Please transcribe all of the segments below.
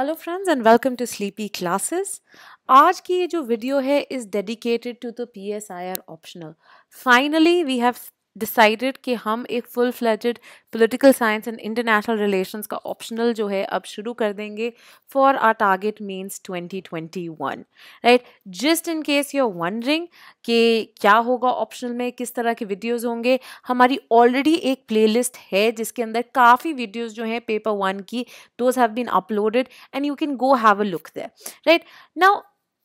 Hello friends and welcome to sleepy classes आज की ये जो वीडियो है is dedicated to the P S I R optional finally we have decided कि हम एक full fledged political science and international relations का optional जो है, अब शुरू कर देंगे for our target means 2021 right just in case you are wondering कि क्या होगा ऑप्शनल में, किस तरह के वीडियोस होंगे, हमारी ऑलरेडी एक प्लेलिस्ट है जिसके अंदर काफ़ी वीडियोस जो हैं पेपर वन की those have been uploaded and you can go have a look there right now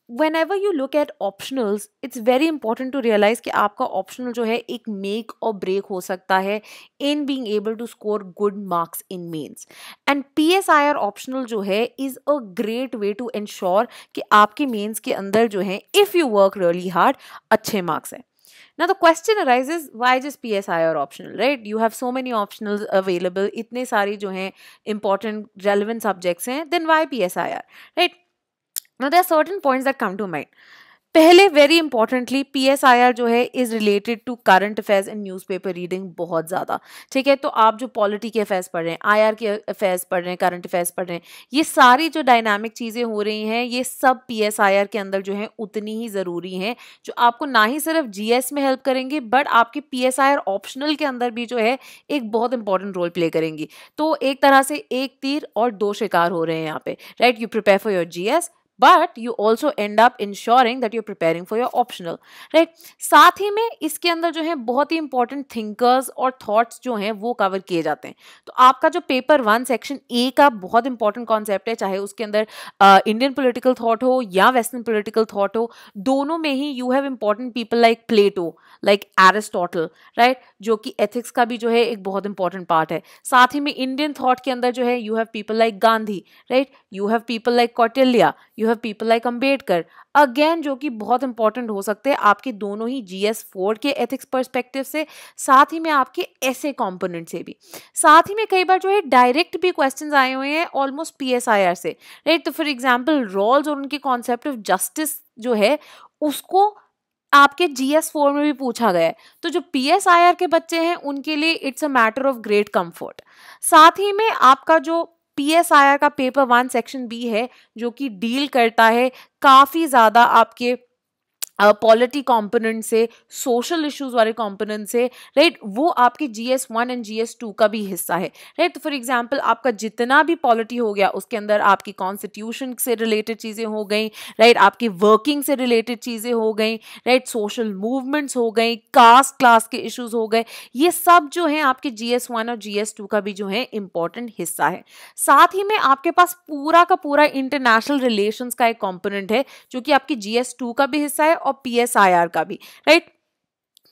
whenever you look at optionals it's very important to realize कि आपका optional जो है एक make or break हो सकता है in being able to score good marks in mains and PSIR optional जो है is a great way to ensure कि आपके mains के अंदर जो है if you work really hard अच्छे marks हैं Now the question arises why just PSIR optional, right? You have so many optionals available. इतने सारे जो हैं important relevant subjects हैं. Then why PSIR, right? Now, there are certain points that come to mind. पहले very importantly P S I R जो है is related to current affairs and newspaper reading बहुत ज़्यादा। ठीक है? तो आप जो पॉलिटी के अफेयर्स पढ़ रहे हैं आई आर के अफेयर्स पढ़ रहे हैं करंट अफेयर्स पढ़ रहे हैं, ये सारी जो डायनामिक चीज़ें हो रही हैं, ये सब पी एस आई आर के अंदर जो है, उतनी ही ज़रूरी हैं, जो आपको ना ही सिर्फ़ जी एस में हेल्प करेंगे बट आपके P S I R optional के अंदर भी जो है, एक बहुत इंपॉर्टेंट रोल प्ले करेंगी। तो एक तरह से एक तीर और दो शिकार हो रहे हैं यहाँ पे। Right you prepare for your G S but you also end up ensuring that you preparing for your optional right साथ ही में इसके अंदर जो है, बहुत ही इंपॉर्टेंट थिंकर्स और थॉट्स जो हैं, वो कवर किए जाते हैं। तो आपका जो पेपर वन सेक्शन ए का बहुत इंपॉर्टेंट कॉन्सेप्ट है, चाहे उसके अंदर इंडियन पोलिटिकल थाट हो या वेस्टर्न पोलिटिकल थाट हो, दोनों में ही you have important people like Plato like Aristotle right जो कि एथिक्स का भी जो है, एक बहुत इंपॉर्टेंट पार्ट है। साथ ही में इंडियन थाट के अंदर जो है you have people like Gandhi right you have people like Kautilya you you have people like Ambedkar again, जो कि बहुत इंपॉर्टेंट हो सकते हैं आपके दोनों ही जी एस फोर के एथिक्स परस्पेक्टिव से, साथ ही में आपके ऐसे कॉम्पोनेंट से भी। साथ ही में कई बार जो है डायरेक्ट भी क्वेश्चन आए हुए हैं almost P S I R से। राइट तो फॉर एग्ज़ाम्पल रोल्स और उनके कॉन्सेप्ट ऑफ़ जस्टिस जो है, उसको आपके जी एस फोर में भी पूछा गया है। तो जो पी एस आई आर के बच्चे हैं, उनके लिए it's a matter of great comfort साथ ही में आपका जो पीएसआईआर का पेपर वन सेक्शन बी है, जो कि डील करता है काफ़ी ज़्यादा आपके पॉलिटी कंपोनेंट से, सोशल इश्यूज़ वाले कंपोनेंट से, राइट? वो आपके G S one and G S two का भी हिस्सा है राइट तो फॉर एग्जांपल आपका जितना भी पॉलिटी हो गया, उसके अंदर आपकी कॉन्स्टिट्यूशन से रिलेटेड चीज़ें हो गई, राइट? आपकी वर्किंग से रिलेटेड चीज़ें हो गई, राइट, सोशल मूवमेंट्स हो गई, कास्ट क्लास के इशूज हो गए, ये सब जो है आपके जी एस वन और जी एस टू का भी जो है इंपॉर्टेंट हिस्सा है साथ ही में आपके पास पूरा का पूरा इंटरनेशनल रिलेशन का एक कॉम्पोनेंट है, जो कि आपकी जी एस टू का भी हिस्सा है और पी एस आई आर का भी राइट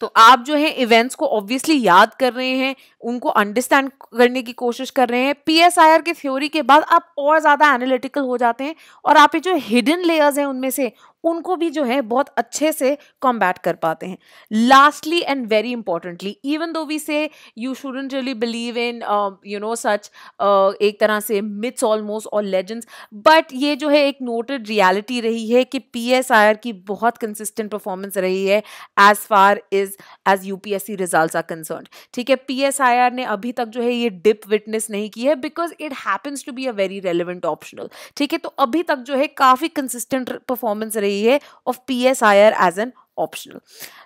तो आप जो है इवेंट्स को ऑब्वियसली याद कर रहे हैं, उनको अंडरस्टैंड करने की कोशिश कर रहे हैं। पी एस आई आर के थ्योरी के बाद आप और ज़्यादा एनालिटिकल हो जाते हैं और आप जो हिडन लेयर्स हैं उनमें से उनको भी जो है बहुत अच्छे से कॉम्बैट कर पाते हैं। Lastly and very importantly even though we say you shouldn't really believe in you know such एक तरह से मिथ्स ऑलमोस्ट और लेजेंड्स बट ये जो है एक नोटेड रियलिटी रही है कि पी एस आई आर की बहुत कंसिस्टेंट परफॉर्मेंस रही है as far is as U P S C result are concern ठीक है पी एस आई आर ने अभी तक जो है ये डिप विटनेस नहीं की है because it happens to be a very relevant optional ठीक है तो अभी तक जो है काफ़ी कंसिस्टेंट परफॉर्मेंस रही रही है of P S I R as an optional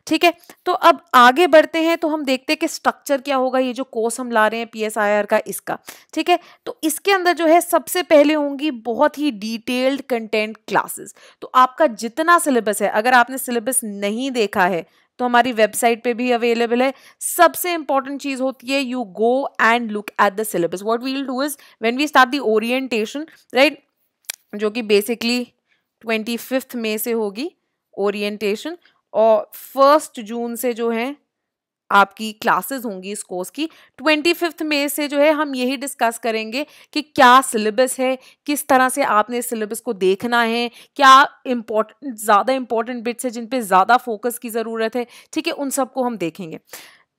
ठीक है? तो अब आगे बढ़ते हैं तो हम देखते हैं कि स्ट्रक्चर क्या होगा, ये जो कोर्स हम ला रहे हैं पी एस आई आर का, इसका। ठीक है? तो इसके अंदर जो है, सबसे पहले होंगी बहुत ही डिटेल्ड कंटेंट क्लासेस तो आपका जितना सिलेबस है, अगर आपने सिलेबस नहीं देखा है तो हमारी वेबसाइट पे भी अवेलेबल है। सबसे इंपॉर्टेंट चीज़ होती है you go and look at the syllabus what we will do is when we start the orientation right जो कि बेसिकली ट्वेंटी फिफ्थ मे से होगी ओरिएंटेशन और फ़र्स्ट जून से जो है, आपकी क्लासेस होंगी इस कोर्स की। ट्वेंटी फिफ्थ मे से जो है, हम यही डिस्कस करेंगे कि क्या सिलेबस है, किस तरह से आपने सिलेबस को देखना है, क्या इम्पोर्टेंट ज़्यादा इंपॉर्टेंट बिट्स है जिन पे ज़्यादा फोकस की ज़रूरत है, ठीक है, उन सबको हम देखेंगे।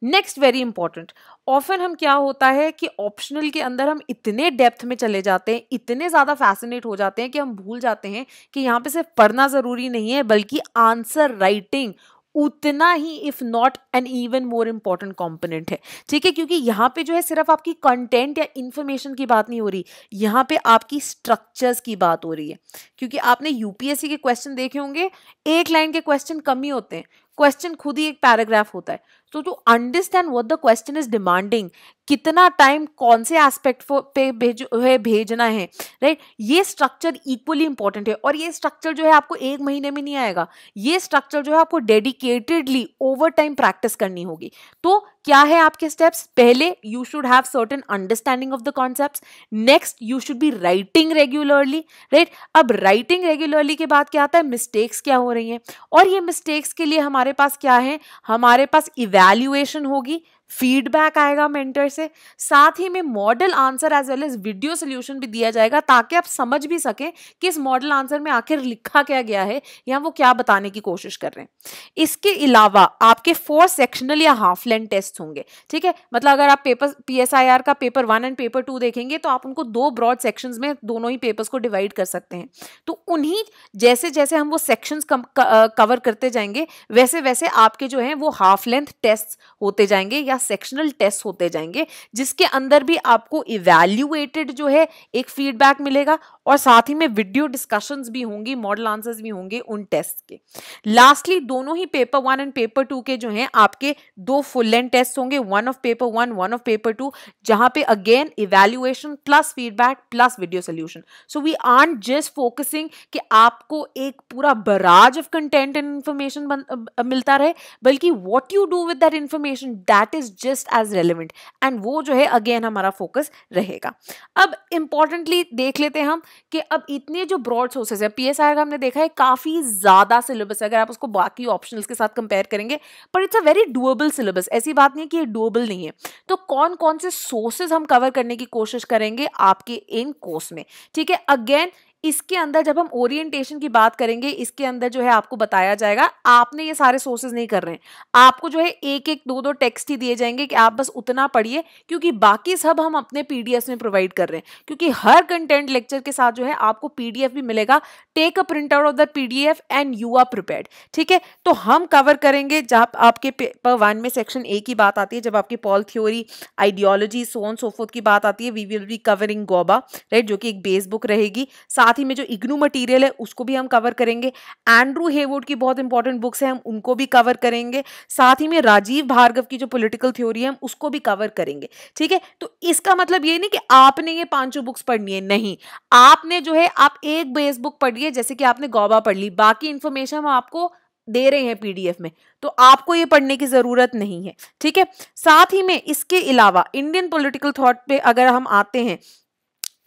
नेक्स्ट वेरी इंपॉर्टेंट ऑफन हम क्या होता है कि ऑप्शनल के अंदर हम इतने डेप्थ में चले जाते हैं, इतने ज़्यादा फैसिनेट हो जाते हैं कि हम भूल जाते हैं कि यहाँ पे सिर्फ़ पढ़ना ज़रूरी नहीं है, बल्कि आंसर राइटिंग उतना ही if not an even more important component है। ठीक है? क्योंकि यहाँ पे जो है सिर्फ़ आपकी कंटेंट या इन्फॉर्मेशन की बात नहीं हो रही, यहाँ पे आपकी स्ट्रक्चर्स की बात हो रही है। क्योंकि आपने यूपीएससी के क्वेश्चन देखे होंगे, एक लाइन के क्वेश्चन कम ही होते हैं। क्वेश्चन खुद ही एक पैराग्राफ होता है। तो to understand what the question is demanding कितना टाइम कौन से एस्पेक्ट पे भेज, है, भेजना है राइट ये स्ट्रक्चर इक्वली इंपॉर्टेंट है। और ये स्ट्रक्चर जो है आपको एक महीने में नहीं आएगा। ये स्ट्रक्चर जो है आपको डेडिकेटेडली ओवर टाइम प्रैक्टिस करनी होगी। तो क्या है आपके स्टेप्स पहले you should have certain understanding of the concept next you should be writing regularly right अब राइटिंग रेगुलरली के बाद क्या आता है? मिस्टेक्स क्या हो रही हैं? और ये मिस्टेक्स के लिए हमारे पास क्या है? हमारे पास इवेल्युएशन होगी फीडबैक आएगा मेंटर से। साथ ही में model answer as well as video solution भी दिया जाएगा ताकि आप समझ भी सकें कि इस मॉडल आंसर में आखिर लिखा क्या गया है या वो क्या बताने की कोशिश कर रहे हैं। इसके अलावा आपके फोर सेक्शनल या हाफ़ लेंथ टेस्ट होंगे, ठीक है? मतलब अगर आप पेपर पीएसआईआर का paper one and paper two देखेंगे तो आप उनको दो ब्रॉड सेक्शन में दोनों ही पेपर्स को डिवाइड कर सकते हैं। तो उन्हीं जैसे जैसे हम वो सेक्शंस कवर करते जाएँगे वैसे वैसे आपके जो है वो हाफ़ लेंथ टेस्ट होते जाएँगे या सेक्शनल टेस्ट होते जाएँगे, जिसके अंदर भी आपको इवेल्यूएटेड जो है, एक फीडबैक मिलेगा और साथ ही में वीडियो डिस्कशंस भी होंगी मॉडल आंसर्स भी होंगे उन टेस्ट के। लास्टली दोनों ही paper one and paper two के जो हैं, आपके दो फुल लेंथ टेस्ट होंगे one of paper one one of paper two जहाँ पे again evaluation plus feedback plus video solution so we are just focusing कि आपको एक पूरा barrage of content and information मिलता रहे, बल्कि what you do with that information that is just as relevant and वो जो है अगेन हमारा फोकस रहेगा। अब इंपॉर्टेंटली देख लेते हैं हम कि अब इतने जो ब्रॉड सोर्सेज है पी का हमने देखा है, काफ़ी ज़्यादा सिलेबस है, अगर आप उसको बाकी ऑप्शनल्स के साथ कंपेयर करेंगे पर it's a very doable syllabus ऐसी बात नहीं है कि ये डुएबल नहीं है। तो कौन कौन से सोर्सेज हम कवर करने की कोशिश करेंगे आपके इन कोर्स में? ठीक है अगेन इसके अंदर जब हम ओरिएंटेशन की बात करेंगे, इसके अंदर जो है आपको बताया जाएगा, आपने ये सारे सोर्सेज नहीं कर रहे हैं। आपको जो है एक एक दो दो टेक्स्ट ही दिए जाएँगे कि आप बस उतना पढ़िए, क्योंकि बाकी सब हम अपने पीडीएफ में प्रोवाइड कर रहे हैं। क्योंकि हर कंटेंट लेक्चर के साथ जो है आपको पीडीएफ भी मिलेगा। Take a print out of the PDF and you are prepared ठीक है? तो हम कवर करेंगे जब आपके पेपर वन में सेक्शन ए की बात आती है, जब आपकी पॉल थ्योरी आइडियोलॉजी सोन सोफोथ की बात आती है we will be covering Gauba right जो कि एक बेस बुक रहेगी। साथ ही में जो इग्नू मटीरियल है, उसको भी हम कवर करेंगे। एंड्रू हेवुड की बहुत इंपॉर्टेंट बुक्स हैं, हम उनको भी कवर करेंगे। साथ ही में राजीव भार्गव की जो पॉलिटिकल थ्योरी है, हम उसको भी कवर करेंगे। ठीक है? तो इसका मतलब ये नहीं कि आपने ये पाँचों बुक्स पढ़नी है, नहीं। आपने जो है, आप एक बेस बुक पढ़ी है, जैसे कि आपने गौबा पढ़ ली। बाकी इन्फॉर्मेशन हम आपको दे रहे हैं पीडीएफ में। तो आपको ये पढ़ने की ज़रूरत नहीं है। ठीक है? साथ ही में इसके अलावा इंडियन पॉलिटिकल थॉट पे अगर हम आते हैं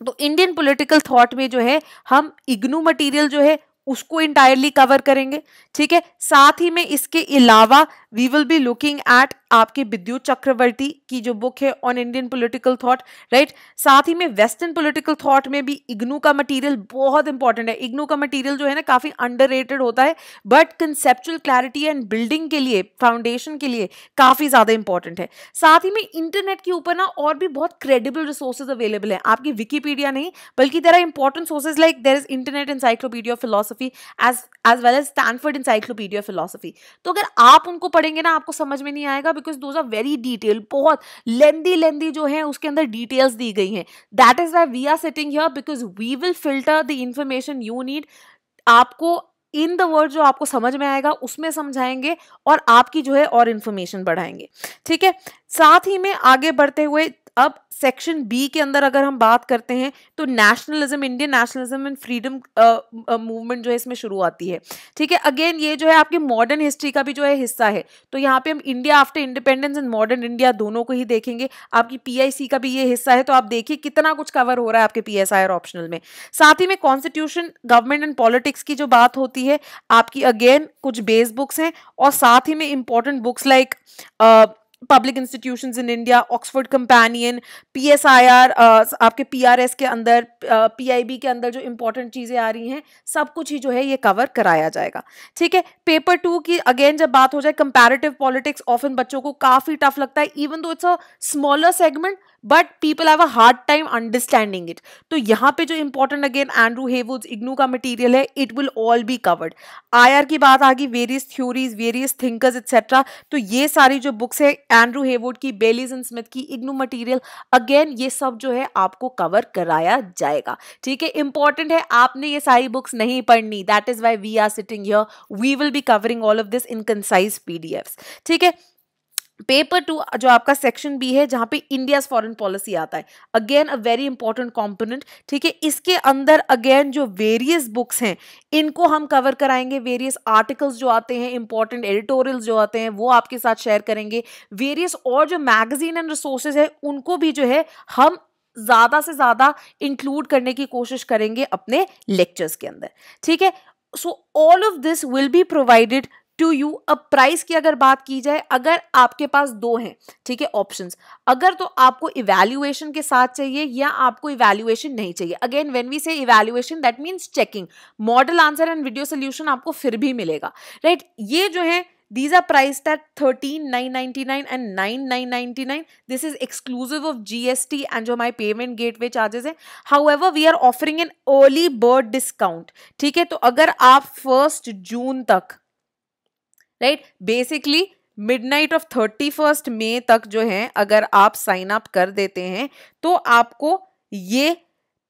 तो इंडियन पॉलिटिकल थॉट में जो है हम इग्नू मटेरियल जो है उसको इंटायरली कवर करेंगे, ठीक है? साथ ही में इसके अलावा we will be looking at आपके विद्युत चक्रवर्ती की जो बुक है on Indian political thought right साथ ही में वेस्टर्न पॉलिटिकल थॉट में भी इग्नू का मटेरियल बहुत इंपॉर्टेंट है। इग्नू का मटेरियल जो है ना काफ़ी अंडर होता है but conceptual clarity and building के लिए फाउंडेशन के लिए काफ़ी ज़्यादा इंपॉर्टेंट है। साथ ही में इंटरनेट के ऊपर ना और भी बहुत क्रेडिबल रिसोर्सेज अवेलेबल है। आपकी विकीपीडिया नहीं, बल्कि there are important sources like there is internet encyclopedia philosophy as as well as Stanford encyclopedia philosophy तो अगर आप उनको पढ़ेंगे ना, आपको समझ में नहीं आएगा because those are very detail बहुत लेंदी लेंदी जो है, उसके अंदर डिटेल्स दी गई हैं. That is why we are sitting here because we will filter the information you need आपको इन द वर्ड जो आपको समझ में आएगा, उसमें समझाएँगे और आपकी जो है और इन्फॉर्मेशन बढ़ाएँगे. ठीक है? साथ ही में आगे बढ़ते हुए अब सेक्शन बी के अंदर अगर हम बात करते हैं तो nationalism Indian nationalism and freedom movement जो है इसमें शुरू आती है। ठीक है अगेन ये जो है आपके मॉडर्न हिस्ट्री का भी जो है हिस्सा है। तो यहाँ पे हम India after independence and modern India दोनों को ही देखेंगे। आपकी पीआईसी का भी ये हिस्सा है तो आप देखिए कितना कुछ कवर हो रहा है आपके पी एस ऑप्शनल में। साथ ही में कॉन्स्टिट्यूशन गवर्नमेंट एंड पॉलिटिक्स की जो बात होती है, आपकी अगेन कुछ बेस बुक्स हैं और साथ ही में important books like public institutions in India Oxford companion PSIR आपके पीआरएस के अंदर पीआईबी के अंदर जो इंपॉर्टेंट चीज़ें आ रही हैं, सब कुछ ही जो है ये कवर कराया जाएगा। ठीक है? पेपर टू की अगेन जब बात हो जाए कंपैरेटिव पॉलिटिक्स ऑफन बच्चों को काफ़ी टफ लगता है even though it's a smaller segment but people have a hard time understanding it तो यहाँ पे जो important again Andrew Heywood's IGNOU का मटेरियल है it will all be covered IR की बात आ गई various theories various thinkers etcetera तो ये सारी जो बुक्स है एंड्रू हेवुड की बेलीज एंड स्मिथ की इग्नू मटीरियल अगेन ये सब जो है आपको कवर कराया जाएगा. ठीक है इंपॉर्टेंट है, आपने ये सारी बुक्स नहीं पढ़नी. That is why we are sitting here we will be covering all of this in concise PDFs ठीक है पेपर टू जो आपका सेक्शन बी है, जहाँ पे इंडिया फॉरेन पॉलिसी आता है। Again a very important component ठीक है? इसके अंदर अगेन जो वेरियस बुक्स हैं, इनको हम कवर कराएँगे। वेरियस आर्टिकल्स जो आते हैं इंपॉर्टेंट एडिटोरियल्स जो आते हैं, वो आपके साथ शेयर करेंगे। वेरियस और जो मैगजीन एंड रिसोर्सेज है, उनको भी जो है, हम ज़्यादा से ज़्यादा इंक्लूड करने की कोशिश करेंगे अपने लेक्चर्स के अंदर, ठीक है? So all of this will be provided to you, अब प्राइस की अगर बात की जाए, अगर आपके पास दो हैं, ठीक है ऑप्शंस अगर तो आपको इवैल्यूएशन के साथ चाहिए या आपको इवैल्यूएशन नहीं चाहिए। Again when we say evaluation that means checking model answer and video solution आपको फिर भी मिलेगा राइट right? ये जो है, these are priced at 13999 and 9999 this is exclusive of gst and जो my payment gateway charges है। However, we are offering an early bird discount, ठीक है? तो अगर आप फ़र्स्ट जून तक right? Basically midnight of thirty first May तक जो है, अगर आप साइन अप कर देते हैं तो आपको ये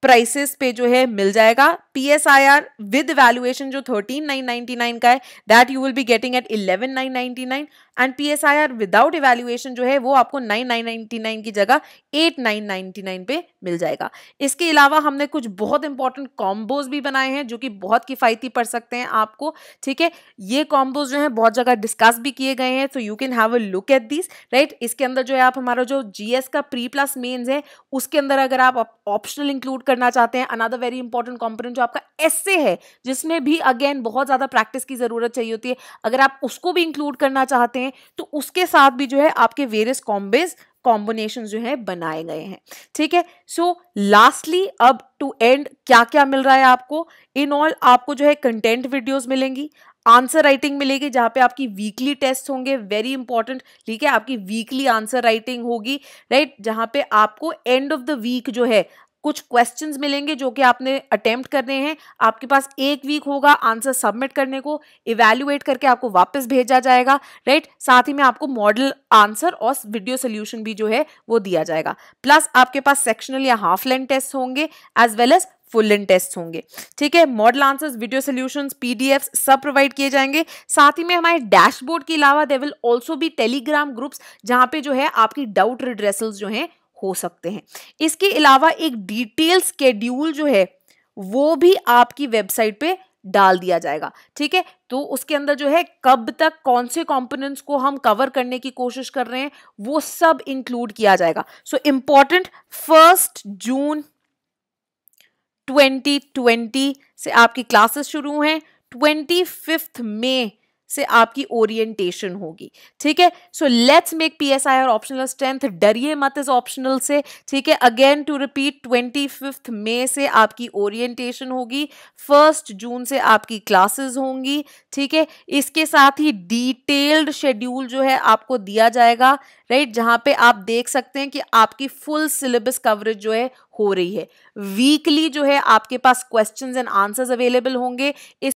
प्राइसेस पे जो है मिल जाएगा। P S I R with valuation जो थर्टीन नाइन नाइनटी नाइन का है that you will be getting at eleven nine ninety nine and P S I R without evaluation जो है, वो आपको नाइन नाइन नाइनटी नाइन की जगह eight nine ninety nine पे मिल जाएगा। इसके अलावा हमने कुछ बहुत इंपॉर्टेंट कॉम्बोज भी बनाए हैं, जो कि बहुत किफ़ायती पड़ सकते हैं आपको, ठीक है? ये कॉम्बोज जो है, बहुत जगह डिस्कस भी किए गए हैं तो you can have a look at this right इसके अंदर जो है, आप हमारा जो जीएस का प्री प्लस मेन्स है, उसके अंदर अगर आप ऑप्शनल इंक्लूड करना चाहते हैं अनदर वेरी इंपॉर्टेंट कॉम्पोनेंट जो आपका एसए है, जिसमें भी अगेन बहुत ज़्यादा प्रैक्टिस की ज़रूरत चाहिए होती है, अगर आप उसको भी इंक्लूड करना चाहते हैं तो उसके साथ भी जो है आपके वेरियस कॉम्बेज कॉम्बिनेशन जो है बनाए गए हैं। ठीक है? सो लास्टली अब टू एंड क्या क्या मिल रहा है आपको? इन ऑल आपको जो है कंटेंट वीडियोस मिलेंगी आंसर राइटिंग मिलेगी, जहाँ पे आपकी वीकली टेस्ट होंगे वेरी इंपॉर्टेंट ठीक है? आपकी वीकली आंसर राइटिंग होगी राइट जहाँ पे आपको एंड ऑफ़ द वीक जो है कुछ क्वेश्चंस मिलेंगे जो कि आपने अटेम्प्ट करने हैं। आपके पास एक वीक होगा आंसर सबमिट करने को इवेल्युएट करके आपको वापस भेजा जाएगा राइट साथ ही में आपको मॉडल आंसर और वीडियो सोल्यूशन भी जो है, वो दिया जाएगा। प्लस आपके पास सेक्शनल या हाफ़ लेंथ टेस्ट होंगे as well as full length test होंगे। ठीक है? Model answers video solutions PDF सब प्रोवाइड किए जाएँगे। साथ ही में हमारे डैशबोर्ड के अलावा दे विल ऑल्सो भी टेलीग्राम ग्रुप्स जहाँ पे जो है आपकी डाउट रिड्रेसल्स जो है हो सकते हैं। इसके अलावा एक डिटेल स्केड्यूल जो है, वो भी आपकी वेबसाइट पे डाल दिया जाएगा, ठीक है? तो उसके अंदर जो है, कब तक कौन से कंपोनेंट्स को हम कवर करने की कोशिश कर रहे हैं, वो सब इंक्लूड किया जाएगा। सो इंपॉर्टेंट फ़र्स्ट जून 2020 से आपकी क्लासेस शुरू हैं। ट्वेंटी फिफ्थ मे से आपकी ओरिएंटेशन होगी। ठीक है? So let's make P S I R optional strength डरिए मत इस ऑप्शनल से। ठीक है? Again to repeat twenty fifth May से आपकी ओरिएंटेशन होगी। फ़र्स्ट जून से आपकी क्लासेस होंगी। ठीक है? इसके साथ ही डिटेल्ड शेड्यूल जो है आपको दिया जाएगा। राइट जहाँ पे आप देख सकते हैं कि आपकी फुल सिलेबस कवरेज जो है हो रही है। वीकली जो है आपके पास क्वेश्चंस एंड आंसर्स अवेलेबल होंगे। इस